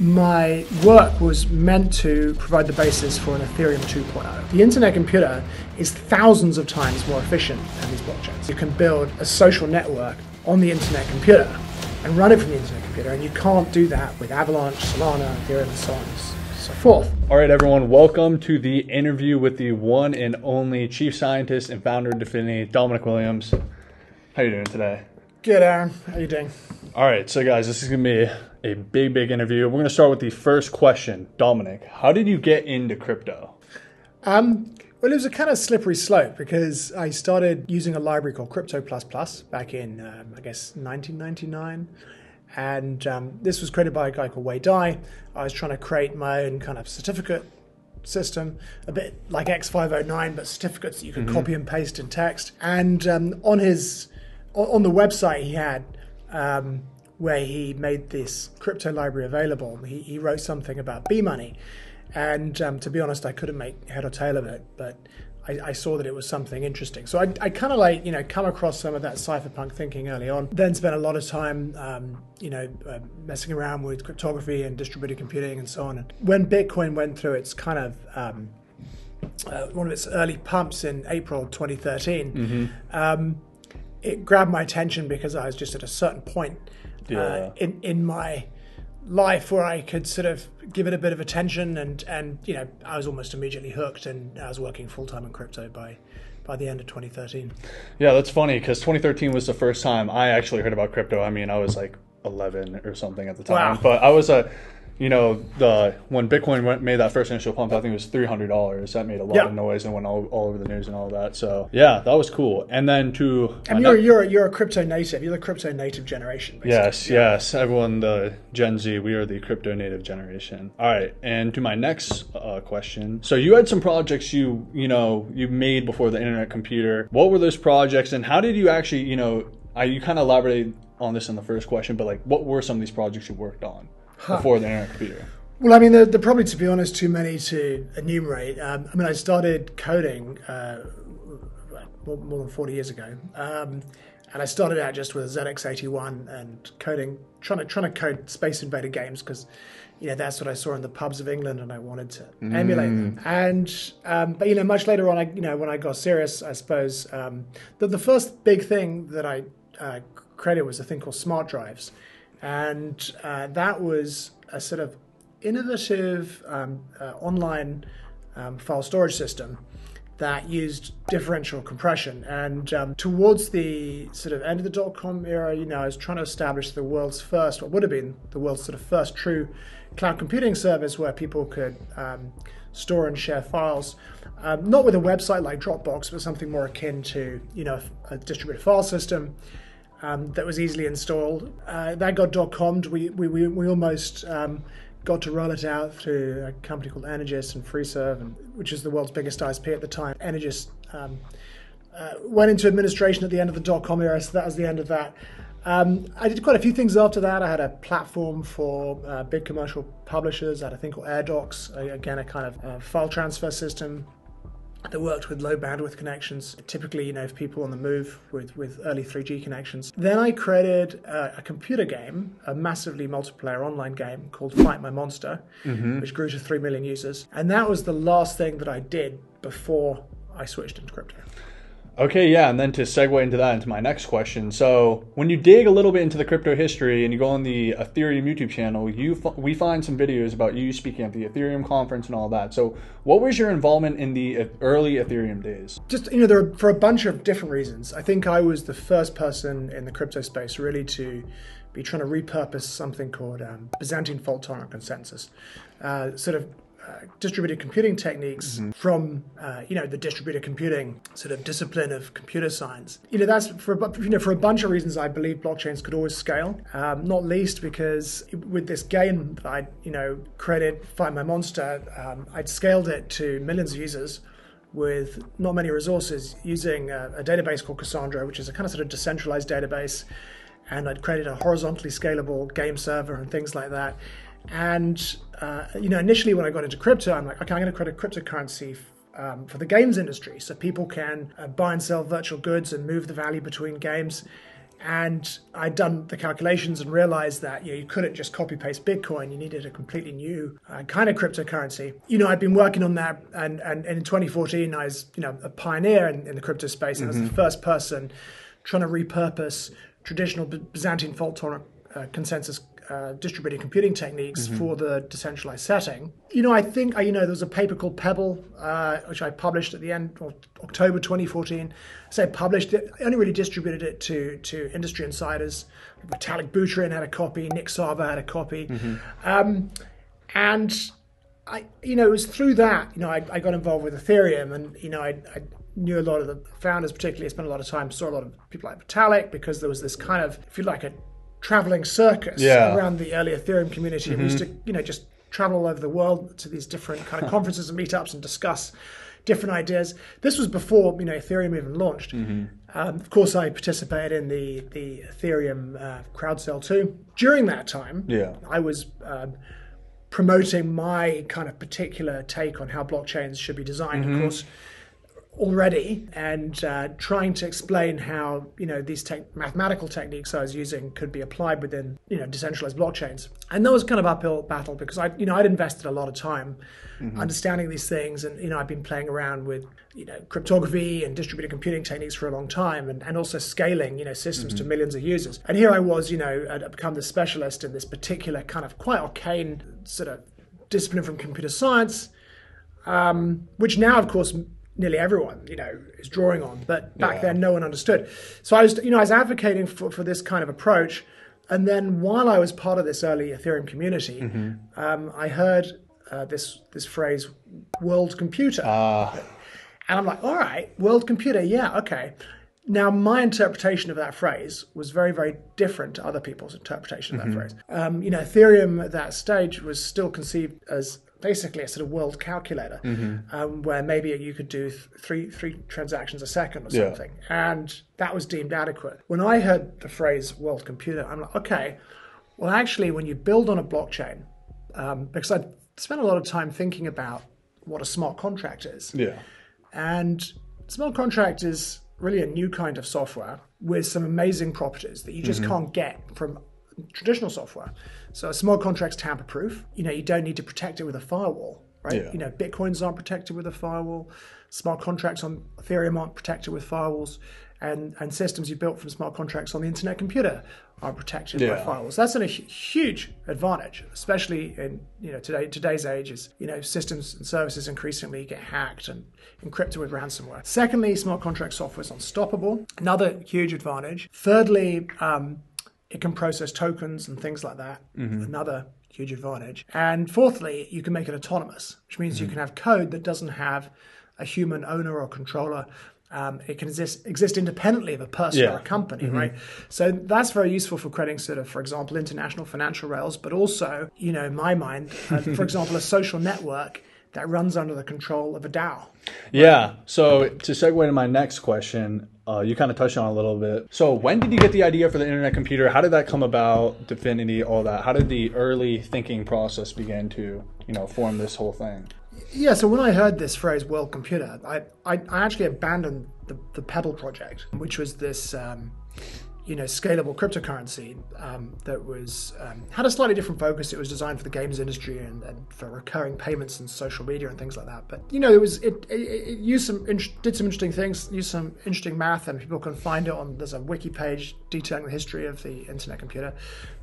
my work was meant to provide the basis for an Ethereum 2.0. The internet computer is thousands of times more efficient than these blockchains. You can build a social network on the internet computer and run it from the internet computer, and you can't do that with Avalanche, Solana, Ethereum, and so on and so forth. All right, everyone, welcome to the interview with the one and only chief scientist and founder of Dfinity, Dominic Williams. How are you doing today? Good, Aaron. How you doing? All right, so guys, this is gonna be a big, big interview. We're gonna start with the first question. Dominic, how did you get into crypto? Um, well, it was a kind of slippery slope because I started using a library called Crypto Plus Plus back in, um, I guess, 1999. And um, this was created by a guy called Wei Dai. I was trying to create my own kind of certificate system, a bit like X509, but certificates that you can mm-hmm. copy and paste in text. And um, on his on the website, he had um, where he made this crypto library available. He, he wrote something about B money and um, to be honest, I couldn't make head or tail of it, but I, I saw that it was something interesting. So I, I kind of like, you know, come across some of that cypherpunk thinking early on. Then spent a lot of time, um, you know, uh, messing around with cryptography and distributed computing and so on. And when Bitcoin went through its kind of um, uh, one of its early pumps in April 2013, mm-hmm. It grabbed my attention because I was just at a certain point uh, yeah. in in my life where I could sort of give it a bit of attention and and you know I was almost immediately hooked and I was working full time in crypto by by the end of 2013. Yeah, that's funny because 2013 was the first time I actually heard about crypto. I mean, I was like 11 or something at the time, wow. but I was a you know, the when Bitcoin went, made that first initial pump, I think it was three hundred dollars. That made a lot yeah. of noise and went all, all over the news and all that. So yeah, that was cool. And then to and you're you're you're a crypto native. You're the crypto native generation. Basically. Yes, yeah. yes. Everyone, the Gen Z, we are the crypto native generation. All right. And to my next uh, question, so you had some projects you you know you made before the internet computer. What were those projects, and how did you actually you know? I, you kind of elaborated on this in the first question, but like, what were some of these projects you worked on? Huh. before the internet computer? Well, I mean, they're, probably, to be honest, too many to enumerate. Um, I mean, I started coding uh, more, more, than 40 years ago. Um, and I started out just with a ZX81 and coding, trying to trying to code Space Invader games because, you know, that's what I saw in the pubs of England, and I wanted to mm. emulate them. And um, but you know, much later on, I you know, when I got serious, I suppose um, the the first big thing that I uh, created was a thing called smart drives, and uh, that was a sort of innovative um, uh, online um, file storage system that used differential compression. And um, towards the sort of end of the dot com era, you know, I was trying to establish the world's first, what would have been the world's sort of first true cloud computing service where people could um, store and share files. Um, not with a website like Dropbox, but something more akin to, you know, a distributed file system um, that was easily installed. Uh, that got dot-commed. We, we, we, almost um, got to roll it out through a company called Energis and FreeServe, and, which is the world's biggest ISP at the time. Energis um, uh, went into administration at the end of the dot-com era, so that was the end of that. Um, I did quite a few things after that. I had a platform for uh, big commercial publishers. I had a thing called AirDocs, again, a kind of uh, file transfer system that worked with low bandwidth connections, typically, you know, for people on the move with, with early 3G connections. Then I created a, a computer game, a massively multiplayer online game called Fight My Monster, mm-hmm. which grew to 3 million users. And that was the last thing that I did before I switched into crypto. Okay, yeah, and then to segue into that, into my next question. So, when you dig a little bit into the crypto history and you go on the Ethereum YouTube channel, you we find some videos about you speaking at the Ethereum conference and all that. So, what was your involvement in the early Ethereum days? Just you know, there for a bunch of different reasons. I think I was the first person in the crypto space really to be trying to repurpose something called um, Byzantine fault tolerant consensus, uh, sort of uh, distributed computing techniques mm-hmm. from uh, you know the distributed computing sort of discipline of computer science. You know that's for you know for a bunch of reasons I believe blockchains could always scale. Um, not least because with this game that I you know created Fight My Monster, um, I'd scaled it to millions of users with not many resources using a, a database called Cassandra, which is a kind of sort of decentralized database, and I'd created a horizontally scalable game server and things like that. And uh, you know, initially when I got into crypto, I'm like, okay, I'm going to create a cryptocurrency um, for the games industry, so people can uh, buy and sell virtual goods and move the value between games. and I'd done the calculations and realized that you, know, you couldn't just copy paste Bitcoin. You needed a completely new uh, kind of cryptocurrency. You know, I'd been working on that, and, and, and in 2014, I was you know a pioneer in, in the crypto space, and mm-hmm. I was the first person trying to repurpose traditional Byzantine fault tolerant uh, consensus uh, distributed computing techniques mm-hmm. for the decentralized setting. You know, I think you know there was a paper called Pebble, uh, which I published at the end of October 2014. I say published it, I only really distributed it to to industry insiders. Vitalik Buterin had a copy, Nick Szabo had a copy, mm-hmm. um, and I, you know, it was through that, you know, I, I got involved with Ethereum, and you know, I, I knew a lot of the founders, particularly. I spent a lot of time, saw a lot of people like Vitalik because there was this kind of, if you like, a traveling circus yeah. around the early Ethereum community. Mm-hmm. We used to, you know, just travel all over the world to these different kind of conferences and meetups and discuss different ideas. This was before you know Ethereum even launched. Mm-hmm. Um, of course, I participated in the the Ethereum uh, crowd sale too. During that time, yeah, I was. Um, promoting my kind of particular take on how blockchains should be designed. Mm-hmm. Of course, already and uh, trying to explain how you know these te- mathematical techniques I was using could be applied within you know decentralized blockchains. And that was kind of uphill battle because I you know I'd invested a lot of time mm-hmm. understanding these things, and you know I've been playing around with you know cryptography and distributed computing techniques for a long time, and, and also scaling you know systems mm-hmm. to millions of users. And here I was, you know, I'd become the specialist in this particular kind of quite arcane sort of discipline from computer science. Um, which now, of course, nearly everyone, you know, is drawing on. But back yeah. then, no one understood. So I was, you know, I was advocating for, for this kind of approach. And then while I was part of this early Ethereum community, mm-hmm. um, I heard uh, this this phrase, "world computer," uh. and I'm like, "All right, world computer, yeah, okay." Now, my interpretation of that phrase was very, very different to other people's interpretation of that mm-hmm. phrase. Um, you know, Ethereum at that stage was still conceived as basically a sort of world calculator mm-hmm. um, where maybe you could do th- three three transactions a second or something yeah. and that was deemed adequate when i heard the phrase world computer i'm like okay well actually when you build on a blockchain um, because i spent a lot of time thinking about what a smart contract is yeah and smart contract is really a new kind of software with some amazing properties that you just mm-hmm. can't get from traditional software. So a smart contract's tamper proof. You know, you don't need to protect it with a firewall, right? Yeah. You know, bitcoins aren't protected with a firewall. Smart contracts on Ethereum aren't protected with firewalls. And, and systems you built from smart contracts on the internet computer are protected yeah. by firewalls. That's a huge advantage, especially in you know today today's age. Is you know systems and services increasingly get hacked and encrypted with ransomware. Secondly, smart contract software is unstoppable. Another huge advantage. Thirdly, um, it can process tokens and things like that. Mm-hmm. Another huge advantage. And fourthly, you can make it autonomous, which means mm-hmm. you can have code that doesn't have a human owner or controller. Um, it can exist, exist independently of a person yeah. or a company, mm-hmm. right? So that's very useful for creating sort of, for example, international financial rails, but also, you know, in my mind, uh, for example, a social network that runs under the control of a DAO. Yeah. So to segue to my next question, uh, you kind of touched on a little bit. So when did you get the idea for the internet computer? How did that come about? DFINITY, all that. How did the early thinking process begin to, you know, form this whole thing? Yeah. So when I heard this phrase "world computer," I I, I actually abandoned the, the Pebble project, which was this. Um, you know, scalable cryptocurrency um, that was um, had a slightly different focus. It was designed for the games industry and, and, for recurring payments and social media and things like that. But you know, it was it, it, it used some did some interesting things, used some interesting math, and people can find it on. There's a wiki page detailing the history of the internet computer.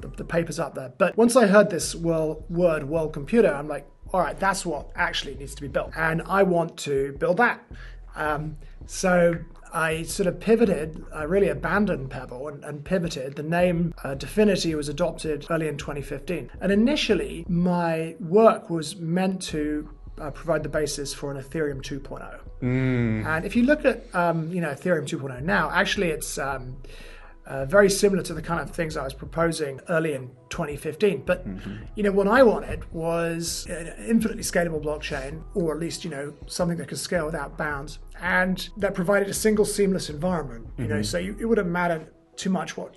The, the paper's up there. But once I heard this world word world computer, I'm like, all right, that's what actually needs to be built, and I want to build that. Um, so I sort of pivoted, I really abandoned Pebble and, and pivoted. The name uh, DFINITY was adopted early in 2015. And initially, my work was meant to uh, provide the basis for an Ethereum 2.0. Mm. And if you look at, um, you know, Ethereum 2.0 now, actually it's um, uh, very similar to the kind of things I was proposing early in 2015. But mm-hmm. you know, what I wanted was an infinitely scalable blockchain, or at least you know something that could scale without bounds, and that provided a single seamless environment. You mm-hmm. know, so you, it wouldn't matter too much what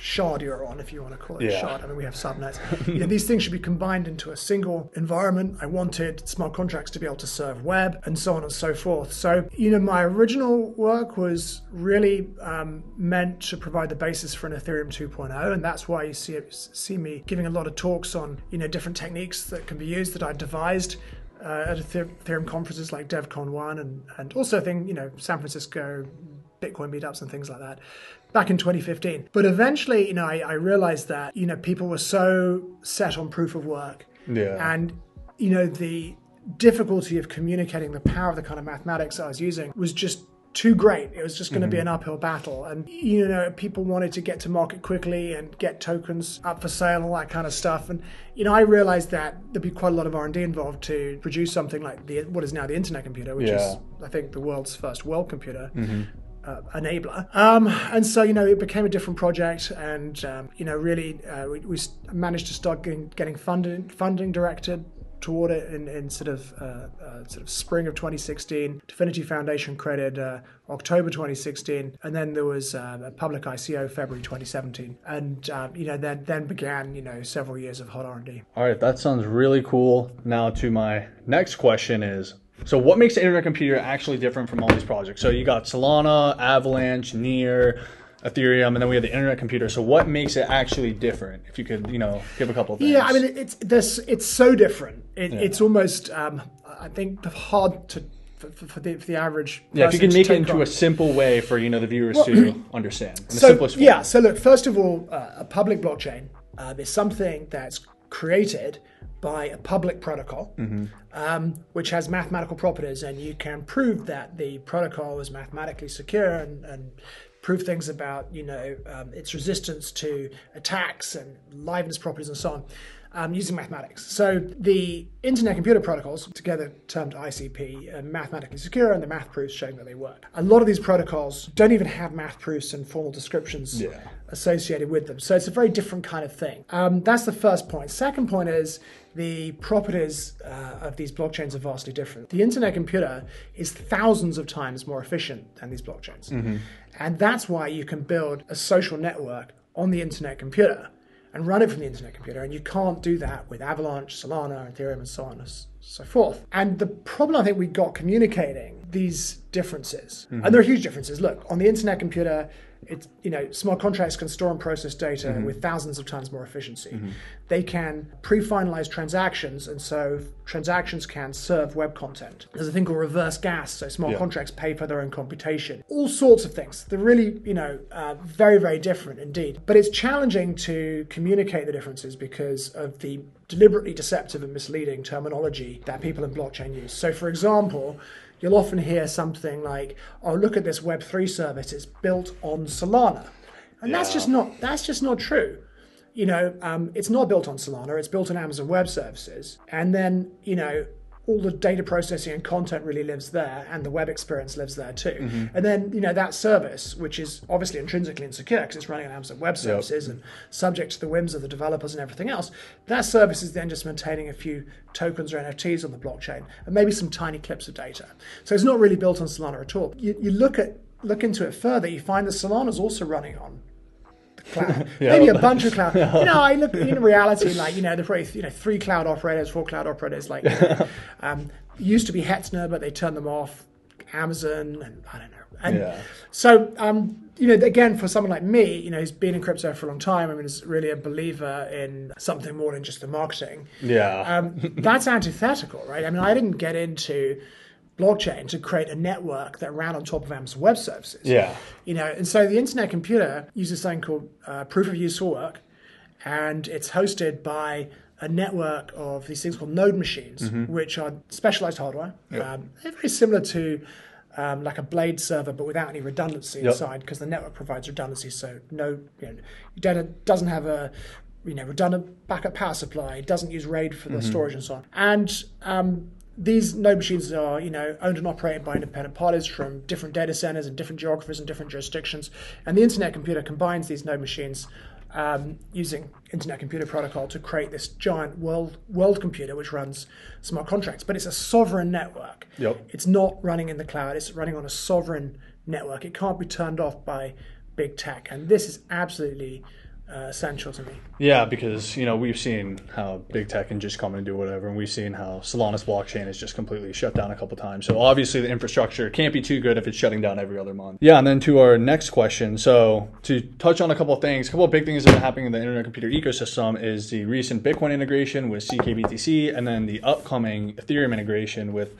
shard you're on, if you want to call it a Yeah. shard. I mean, we have subnets. you know, these things should be combined into a single environment. I wanted smart contracts to be able to serve web and so on and so forth. So, you know, my original work was really um, meant to provide the basis for an Ethereum 2.0, and that's why you see see me giving a lot of talks on you know different techniques that can be used that I devised uh, at Ether- Ethereum conferences like DevCon One, and and also thing you know San Francisco Bitcoin meetups and things like that back in 2015. But eventually, you know, I, I realized that you know people were so set on proof of work, Yeah. and you know the difficulty of communicating the power of the kind of mathematics I was using was just too great. It was just going to be an uphill battle, and you know people wanted to get to market quickly and get tokens up for sale and all that kind of stuff. And you know I realized that there'd be quite a lot of R and D involved to produce something like the what is now the Internet computer, which Yeah. is I think the world's first world computer uh, enabler. Um, and so, you know, it became a different project, and um, you know, really, uh, we, we managed to start getting, getting funding funding directed toward it in, in sort of uh, uh, sort of spring of 2016. Dfinity Foundation credit uh, October 2016, and then there was uh, a public ICO February 2017, and uh, you know, then then began you know several years of hot R&D. All right, that sounds really cool. Now to my next question is so what makes the internet computer actually different from all these projects? So you got Solana, Avalanche, Near, Ethereum, and then we have the internet computer. So what makes it actually different? If you could, you know, give a couple of things. Yeah, I mean, it's this. It's so different. It, It's almost, um, I think, hard to for, for, the, for the average. yeah, if you can make it into on. a simple way for you know the viewers to understand in the so, yeah. So look, first of all, uh, a public blockchain um, is something that's created by a public protocol, Mm-hmm. um, which has mathematical properties, and you can prove that the protocol is mathematically secure and, and prove things about you know um, its resistance to attacks and liveness properties and so on. Um, using mathematics. So the Internet Computer Protocols, together termed ICP, are mathematically secure, and the math proofs showing that they work. A lot of these protocols don't even have math proofs and formal descriptions Yeah. associated with them. So it's a very different kind of thing. Um, that's the first point. Second point is the properties uh, of these blockchains are vastly different. The internet computer is thousands of times more efficient than these blockchains. And that's why you can build a social network on the internet computer and run it from the internet computer. And you can't do that with Avalanche, Solana, Ethereum, and so on and so forth. And the problem I think we got communicating these differences, and mm-hmm. there are huge differences. Look, on the internet computer, it's you know smart contracts can store and process data mm-hmm. with thousands of times more efficiency. Mm-hmm. They can pre-finalize transactions, and so transactions can serve web content. There's a thing called reverse gas, so smart Yeah. contracts pay for their own computation. All sorts of things. They're really you know uh, very very different indeed. But it's challenging to communicate the differences because of the deliberately deceptive and misleading terminology that people in blockchain use. So, for example, you'll often hear something like, "Oh, look at this Web3 service; it's built on Solana," and that's just not that's just not true. You know, um, it's not built on Solana; it's built on Amazon Web Services, and then you know. All the data processing and content really lives there, and the web experience lives there too. Mm-hmm. And then, you know, that service, which is obviously intrinsically insecure because it's running on Amazon Web Services and subject to the whims of the developers and everything else, that service is then just maintaining a few tokens or NFTs on the blockchain and maybe some tiny clips of data. So it's not really built on Solana at all. You, you look at look into it further, you find that Solana is also running on cloud. Yeah. Maybe a bunch of cloud. You know, I look in reality, like you know, the probably you know three cloud operators, four cloud operators. Like you know, um, used to be Hetzner, but they turned them off. Amazon, and I don't know. And Yeah. so, um, you know, again, for someone like me, you know, who's been in crypto for a long time, I mean, is really a believer in something more than just the marketing. Yeah. Um, that's antithetical, right? I mean, I didn't get into blockchain to create a network that ran on top of Amazon Web Services. Yeah. You know, and so the internet computer uses something called uh, proof of useful work, and it's hosted by a network of these things called node machines, which are specialized hardware. Um, they're very similar to um, like a blade server, but without any redundancy Yep. inside, because the network provides redundancy. So no, you know, data doesn't have a you know redundant backup power supply. It doesn't use RAID for the storage and so on. And um, these node machines are, you know, owned and operated by independent parties from different data centers and different geographies and different jurisdictions. And the internet computer combines these node machines um, using Internet Computer Protocol to create this giant world world computer which runs smart contracts. But it's a sovereign network. Yep. It's not running in the cloud. It's running on a sovereign network. It can't be turned off by big tech. And this is absolutely uh, essential to me. Yeah, because you know we've seen how big tech can just come and do whatever, and we've seen how Solana's blockchain is just completely shut down a couple times. So obviously the infrastructure can't be too good if it's shutting down every other month. Yeah, and then to our next question. So to touch on a couple of things, a couple of big things that are happening in the internet computer ecosystem is the recent Bitcoin integration with ckBTC, and then the upcoming Ethereum integration with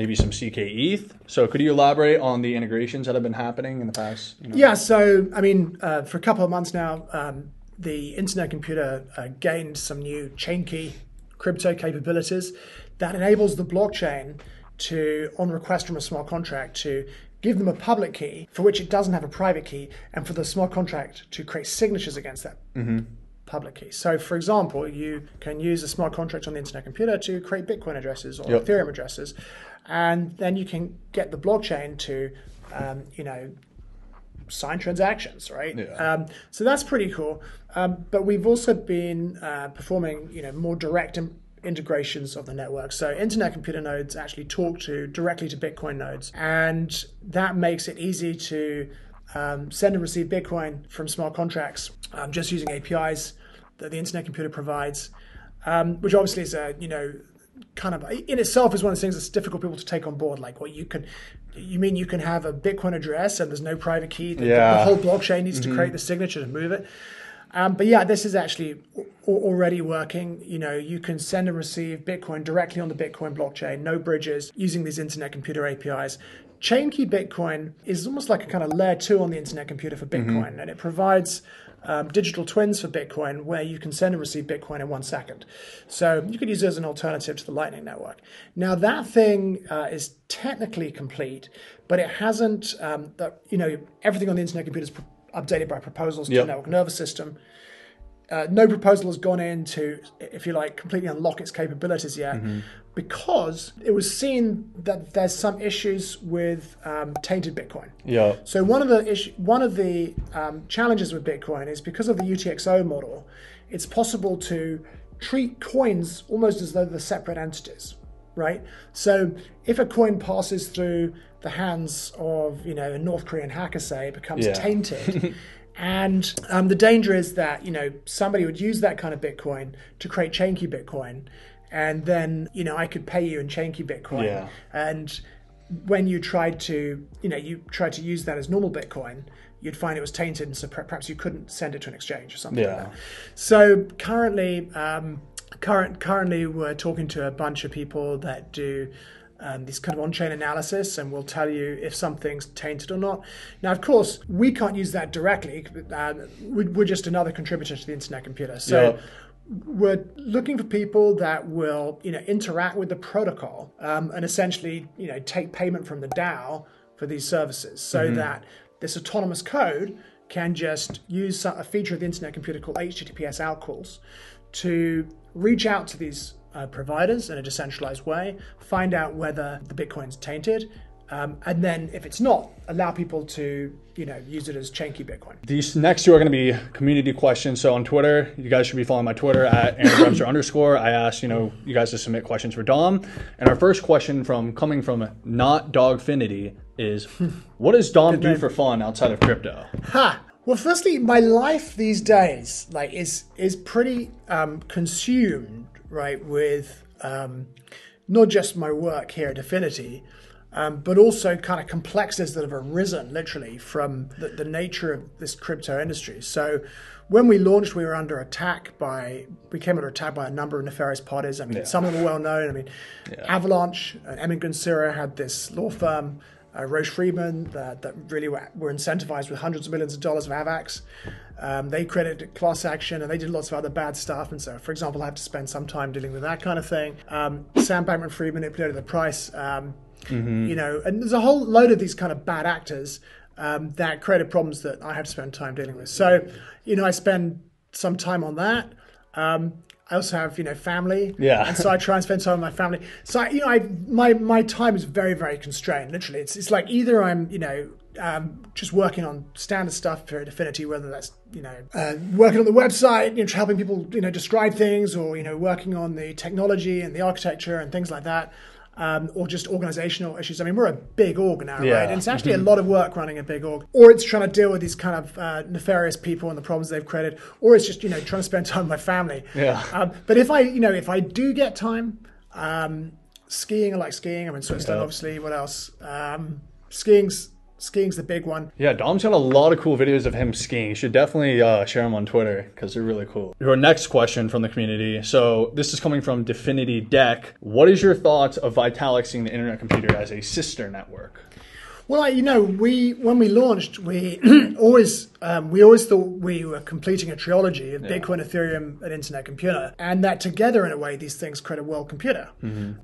maybe some ckETH. So could you elaborate on the integrations that have been happening in the past? You know? Yeah, so I mean, uh, for a couple of months now, um, the Internet Computer uh, gained some new chain key crypto capabilities that enables the blockchain to, on request from a smart contract, to give them a public key for which it doesn't have a private key, and for the smart contract to create signatures against that. Mm-hmm public key. So, for example, you can use a smart contract on the internet computer to create Bitcoin addresses or yep. Ethereum addresses, and then you can get the blockchain to, um, you know, sign transactions, right? Yeah. Um, so that's pretty cool. Um, but we've also been uh, performing, you know, more direct integrations of the network. So internet computer nodes actually talk to directly to Bitcoin nodes, and that makes it easy to um, send and receive Bitcoin from smart contracts um, just using APIs that the internet computer provides, um, which obviously is a you know kind of in itself is one of the things that's difficult for people to take on board. Like, what you can, you mean you can have a Bitcoin address and there's no private key? The, yeah. the whole blockchain needs mm-hmm. to create the signature to move it. Um, but yeah, this is actually already working. You know, you can send and receive Bitcoin directly on the Bitcoin blockchain, no bridges, using these internet computer APIs. Chainkey Bitcoin is almost like a kind of layer two on the internet computer for mm-hmm. Bitcoin, mm-hmm. and it provides um, digital twins for Bitcoin where you can send and receive Bitcoin in one second. So you could use it as an alternative to the Lightning Network. Now, that thing uh, is technically complete, but it hasn't, um, the, you know, everything on the internet computer is updated by proposals to yep. the network nervous system. Uh, no proposal has gone in to, if you like, completely unlock its capabilities yet, mm-hmm. because it was seen that there's some issues with um, tainted Bitcoin. Yeah. So one of the issue, one of the um, challenges with Bitcoin is because of the UTXO model, it's possible to treat coins almost as though they're separate entities, right? So if a coin passes through the hands of you know a North Korean hacker, say, it becomes yeah. tainted. And um, the danger is that you know somebody would use that kind of Bitcoin to create Chainkey Bitcoin, and then you know I could pay you in Chainkey Bitcoin. Yeah. And when you tried to you know you tried to use that as normal Bitcoin, you'd find it was tainted, and so perhaps you couldn't send it to an exchange or something yeah. like that. So currently, um, current currently we're talking to a bunch of people that do um, this kind of on-chain analysis and will tell you if something's tainted or not. Now, of course, we can't use that directly. Uh, we're just another contributor to the internet computer. So. Yeah. We're looking for people that will, you know, interact with the protocol um, and essentially, you know, take payment from the DAO for these services, so mm-hmm. that this autonomous code can just use a feature of the internet computer called HTTPS outcalls to reach out to these uh, providers in a decentralized way, find out whether the Bitcoin's tainted, um, and then if it's not, allow people to you know use it as Chainkey Bitcoin. These next two are going to be community questions. So on Twitter, you guys should be following my Twitter at Aaron underscore. I asked you know you guys to submit questions for Dom, and our first question from coming from not Dogfinity is, what does Dom do for fun outside of crypto? Ha! Well, firstly, my life these days like is is pretty um, consumed right, with um, not just my work here at Dfinity, um, but also kind of complexities that have arisen literally from the, the, nature of this crypto industry. So when we launched, we were under attack by, we came under attack by a number of nefarious parties. I mean, yeah. some of them are well known. I mean, yeah. Avalanche and Emin Gün Sirer had this law firm uh, Roche Freedman that, that really were, were, incentivized with hundreds of millions of dollars of AVAX. Um, they credited class action and they did lots of other bad stuff. And so, for example, I had to spend some time dealing with that kind of thing. Um, Sam Bankman Fried manipulated the price. Um, mm-hmm. You know, and there's a whole load of these kind of bad actors um, that created problems that I had to spend time dealing with. So, you know, I spend some time on that. I also have you know family, yeah, and so I try and spend time with my family. So I, you know, I my my time is very very constrained. Literally, it's it's like either I'm you know um, just working on standard stuff for Dfinity, whether that's you know uh, working on the website, you know, helping people you know describe things, or you know working on the technology and the architecture and things like that. Um, or just organizational issues. I mean, we're a big org now, Yeah. right? And it's actually a lot of work running a big org, or it's trying to deal with these kind of uh, nefarious people and the problems they've created, or it's just you know trying to spend time with my family. Yeah. Um, but if I, you know, if I do get time, um, skiing, I like skiing. I'm in Switzerland, Yeah. obviously. What else? Um, skiing's skiing's the big one. Yeah, Dom's got a lot of cool videos of him skiing. You should definitely uh, share them on Twitter because they're really cool. Your next question from the community. So this is coming from Definity Deck. What is your thoughts of Vitalik seeing the internet computer as a sister network? Well, you know, we when we launched, we always um, we always thought we were completing a trilogy of Bitcoin, Ethereum, and Internet Computer, and that together, in a way, these things create a world computer.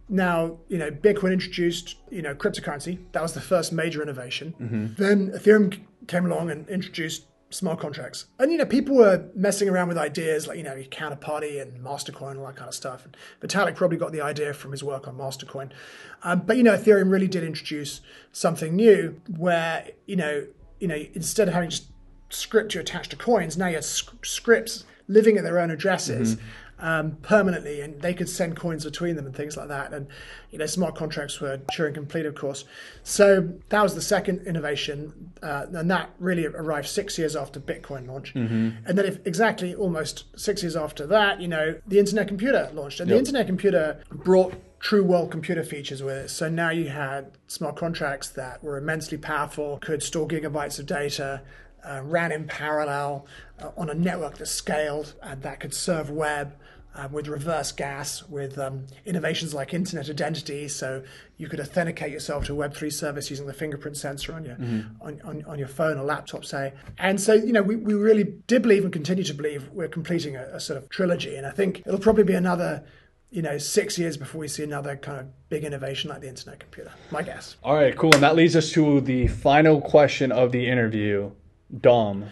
Now, you know, Bitcoin introduced you know cryptocurrency. That was the first major innovation. Then Ethereum came along and introduced smart contracts. And you know, people were messing around with ideas like you know counterparty and Mastercoin and all that kind of stuff. And Vitalik probably got the idea from his work on Mastercoin. Um, but you know, Ethereum really did introduce something new where you know, you know, instead of having just script you to coins, now you have sc- scripts living at their own addresses. Um, permanently, and they could send coins between them and things like that. And you know, smart contracts were Turing complete, of course. So that was the second innovation, uh, and that really arrived six years after Bitcoin launch. And then, if exactly almost six years after that, you know, the Internet Computer launched, and the Internet Computer brought true world computer features with it. So now you had smart contracts that were immensely powerful, could store gigabytes of data, uh, ran in parallel uh, on a network that scaled, and that could serve web. Uh, with reverse gas, with um, innovations like internet identity, so you could authenticate yourself to a Web3 service using the fingerprint sensor on your on, on, on your phone or laptop, say. And so, you know, we, we really did believe and continue to believe we're completing a, a sort of trilogy. And I think it'll probably be another you know, six years before we see another kind of big innovation like the internet computer. My guess. All right, cool. And that leads us to the final question of the interview. Dom,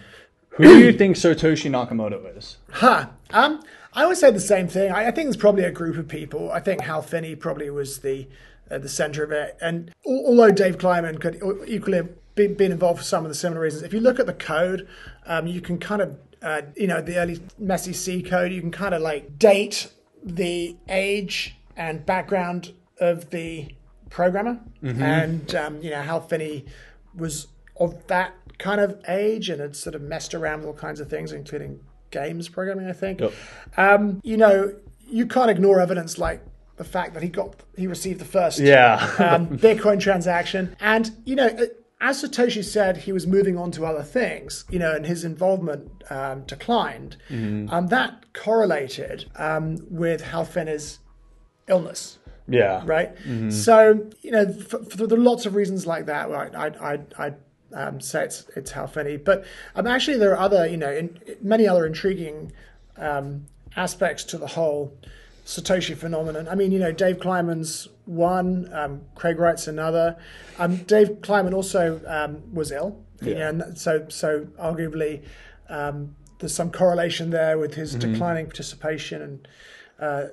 who do you think Satoshi Nakamoto is? Huh. Um, I would say the same thing. I, I think there's probably a group of people. I think Hal Finney probably was the uh, the center of it. And al- although Dave Kleiman could equally have been, been involved for some of the similar reasons, if you look at the code, um, you can kind of, uh, you know, the early messy C code, you can kind of like date the age and background of the programmer. And, um, you know, Hal Finney was of that kind of age and had sort of messed around with all kinds of things, including games programming, I think. Yep. Um, you know, you can't ignore evidence like the fact that he got he received the first Yeah. um, Bitcoin transaction, and you know. As Satoshi said, he was moving on to other things, you know, and his involvement um, declined. Um, that correlated um, with Hal Finney's illness yeah. right? So you know, for, for the lots of reasons like that, right? I I I um, say it's it's Finney, but um, actually there are other you know in, many other intriguing um, aspects to the whole Satoshi phenomenon. I mean, you know, Dave Kleiman's one, um, Craig Wright's another. Um, Dave Kleiman also um, was ill, you Yeah. know, and so so arguably. Um, there's some correlation there with his declining participation and uh,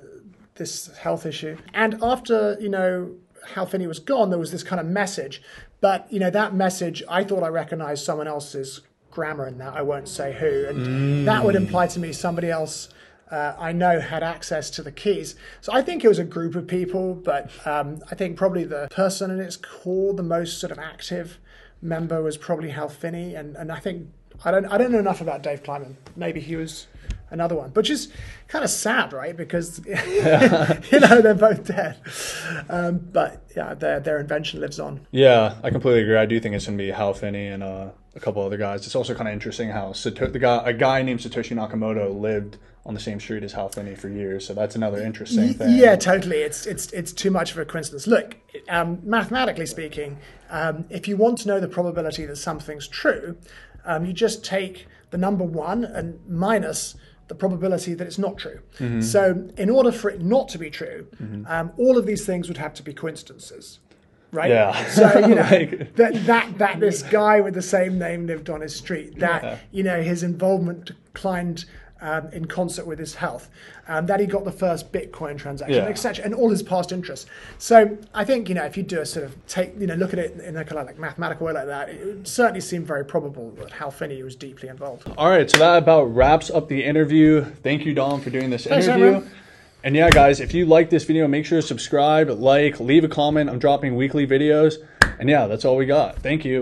this health issue. And after, you know, Hal Finney was gone, there was this kind of message. But, you know, that message, I thought I recognized someone else's grammar in that. I won't say who. And that would imply to me somebody else uh, I know had access to the keys. So I think it was a group of people, but um, I think probably the person in its core, the most sort of active member was probably Hal Finney. And, and I think, I don't, I don't know enough about Dave Kleiman. Maybe he was another one, which is kind of sad, right? Because you know they're both dead. Um, but yeah, their their invention lives on. Yeah, I completely agree. I do think it's going to be Hal Finney and uh, a couple other guys. It's also kind of interesting how Sato- the guy, a guy named Satoshi Nakamoto lived on the same street as Hal Finney for years. So that's another interesting thing. Yeah, totally. It's it's it's too much of a coincidence. Look, um, mathematically speaking, um, if you want to know the probability that something's true, um, you just take the number one and minus the probability that it's not true. So, in order for it not to be true, um, all of these things would have to be coincidences. Right. Yeah. So you know Like- that that that this guy with the same name lived on his street. That you know his involvement declined um, in concert with his health. Um, that he got the first Bitcoin transaction, Yeah. etc., and all his past interests. So I think you know if you do a sort of take you know look at it in a kind of like mathematical way like that, it would certainly seem very probable that Hal Finney was deeply involved. All right, so that about wraps up the interview. Thank you, Dom, for doing this Thanks, interview. Cameron. And yeah, guys, if you like this video, make sure to subscribe, like, leave a comment. I'm dropping weekly videos. And yeah, that's all we got. Thank you.